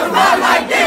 to run like this.